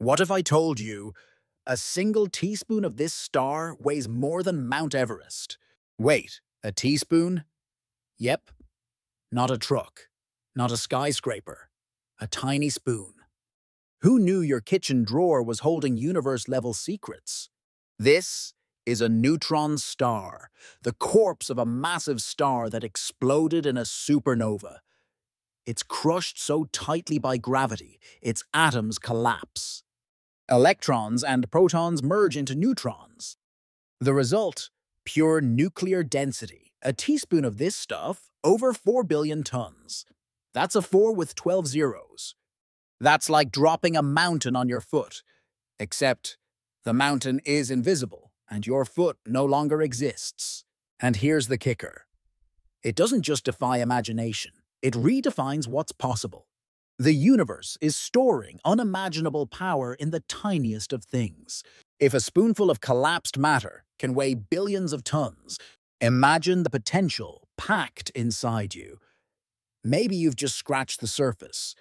What if I told you a single teaspoon of this star weighs more than Mount Everest? Wait, a teaspoon? Yep. Not a truck. Not a skyscraper. A tiny spoon. Who knew your kitchen drawer was holding universe-level secrets? This is a neutron star, the corpse of a massive star that exploded in a supernova. It's crushed so tightly by gravity, its atoms collapse. Electrons and protons merge into neutrons. The result, pure nuclear density. A teaspoon of this stuff, over 4 billion tons. That's a 4 with 12 zeros. That's like dropping a mountain on your foot, except the mountain is invisible and your foot no longer exists. And here's the kicker. It doesn't just defy imagination, it redefines what's possible. The universe is storing unimaginable power in the tiniest of things. If a spoonful of collapsed matter can weigh billions of tons, imagine the potential packed inside you. Maybe you've just scratched the surface.